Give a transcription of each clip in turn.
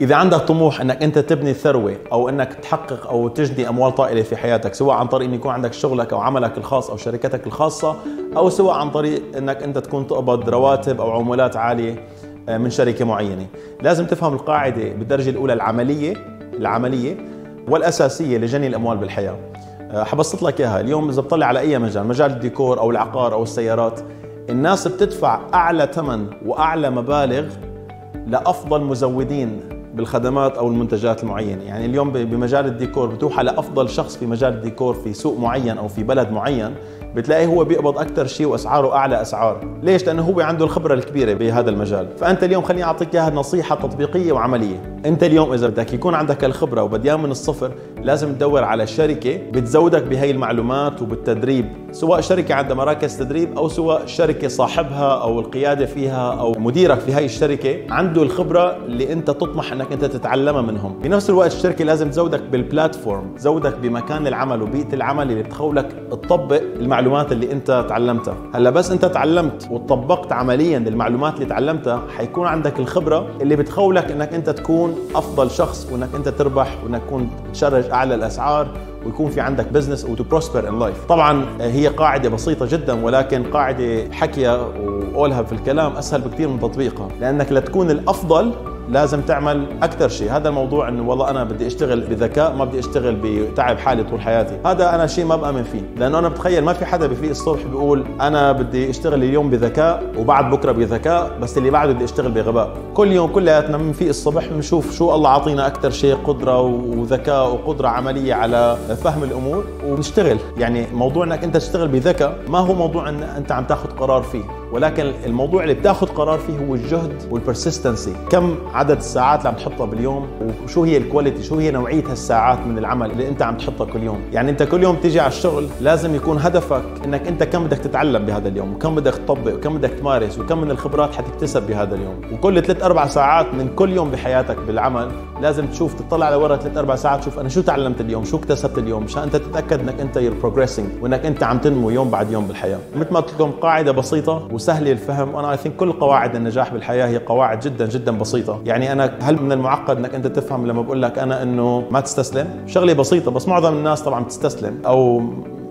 إذا عندك طموح أنك أنت تبني ثروة أو أنك تحقق أو تجني أموال طائلة في حياتك سواء عن طريق أن يكون عندك شغلك أو عملك الخاص أو شركتك الخاصة أو سواء عن طريق أنك أنت تكون تقبض رواتب أو عمولات عالية آه، من شركة معينة. لازم تفهم القاعدة بالدرجة الأولى العملية العملية والأساسية لجني الأموال بالحياة. آه، حبسط لك إياها. اليوم إذا بتطلع على أي مجال مجال الديكور أو العقار أو السيارات الناس بتدفع أعلى ثمن وأعلى مبالغ لأفضل مزودين بالخدمات أو المنتجات المعينة. يعني اليوم بمجال الديكور بتروح لأفضل شخص في مجال الديكور في سوق معين أو في بلد معين بتلاقيه هو بيقبض أكثر شيء وأسعاره أعلى أسعار. ليش؟ لأنه هو عنده الخبرة الكبيرة بهذا المجال. فأنت اليوم خليني أعطيك إياها نصيحة تطبيقية وعملية. أنت اليوم إذا بدك يكون عندك الخبرة وبديان من الصفر لازم تدور على شركة بتزودك بهي المعلومات وبالتدريب. سواء شركة عندها مراكز تدريب أو سواء شركة صاحبها أو القيادة فيها أو مديرك في هاي الشركة عنده الخبرة اللي أنت تطمح إنك أنت تتعلمها منهم. بنفس الوقت الشركة لازم تزودك بال platform تزودك بمكان العمل وبيئة العمل اللي بتخولك تطبق المعلومات اللي أنت تعلمتها. هلأ بس أنت تعلمت وطبقت عمليا المعلومات اللي تعلمتها حيكون عندك الخبرة اللي بتخولك إنك أنت تكون أفضل شخص وإنك أنت تربح وإنك تكون ت charge أعلى الأسعار ويكون في عندك business و to prosper in life طبعا هي قاعدة بسيطة جدا ولكن قاعدة حكيها وقولها في الكلام أسهل بكثير من تطبيقها. لأنك لتكون الأفضل لازم تعمل أكثر شيء. هذا الموضوع إنه والله أنا بدي أشتغل بذكاء ما بدي أشتغل بتعب حالي طول حياتي. هذا أنا شيء ما بأمن فيه. لأنه أنا بتخيل ما في حدا بفيق الصبح بيقول أنا بدي أشتغل اليوم بذكاء وبعد بكرة بذكاء بس اللي بعده بدي أشتغل بغباء. كل يوم كلياتنا بنفيق الصبح بنشوف شو الله عطينا أكثر شيء قدرة وذكاء وقدرة عملية على فهم الأمور وبنشتغل. يعني موضوع إنك أنت تشتغل بذكاء ما هو موضوع إن أنت عم تاخذ قرار فيه. ولكن الموضوع اللي بتاخذ قرار فيه هو الجهد وال persistency كم عدد الساعات اللي عم تحطها باليوم وشو هي ال quality شو هي نوعية هالساعات من العمل اللي انت عم تحطها كل يوم؟ يعني انت كل يوم تيجي على الشغل لازم يكون هدفك انك انت كم بدك تتعلم بهذا اليوم وكم بدك تطبق وكم بدك تمارس وكم من الخبرات حتكتسب بهذا اليوم؟ وكل ثلاث أربع ساعات من كل يوم بحياتك بالعمل لازم تشوف تطلع لورا ثلاث أربع ساعات تشوف أنا شو تعلمت اليوم شو اكتسبت اليوم مشان أنت تتأكد إنك أنت you're progressing وإنك أنت عم تنمو يوم بعد يوم بالحياة. مثل ما قلت لكم قاعدة بسيطة وسهله الفهم وأنا اي كل قواعد النجاح بالحياة هي قواعد جدا جدا بسيطة. يعني أنا هل من المعقد إنك أنت تفهم لما بقول لك أنا إنه ما تستسلم؟ شغلة بسيطة بس معظم الناس طبعا بتستسلم أو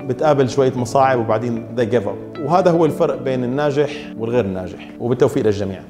بتقابل شوية مصاعب وبعدين they give up. وهذا هو الفرق بين الناجح والغير الناجح وبالتوفيق للجميع.